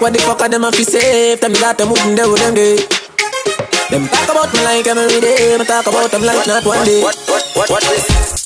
what the fuck are them a fi safe? Tell me that them wouldn't do with them day. Them talk about me like every day, me talk about them like not one day. What, what, what, what this?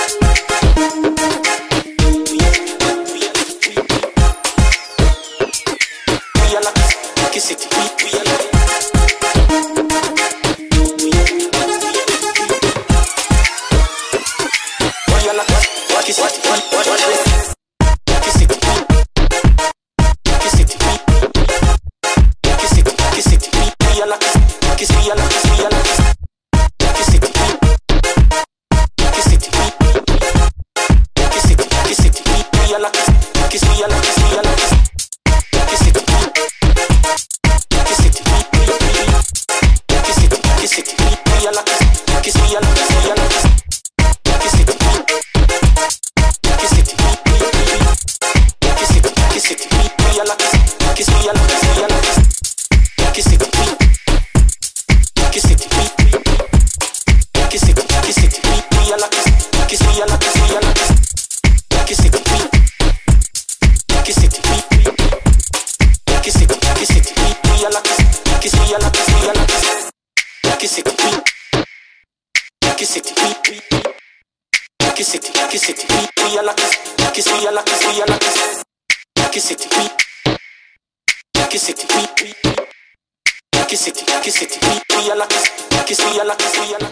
realize, kiss it, we realize. Kiss me alive. Lucky City. Lucky City. Lucky City. We are lucky. Lucky City. We are lucky. We are lucky. Lucky City. Lucky City. Lucky City. Lucky City. We are lucky. Lucky City. We are lucky. We are lucky.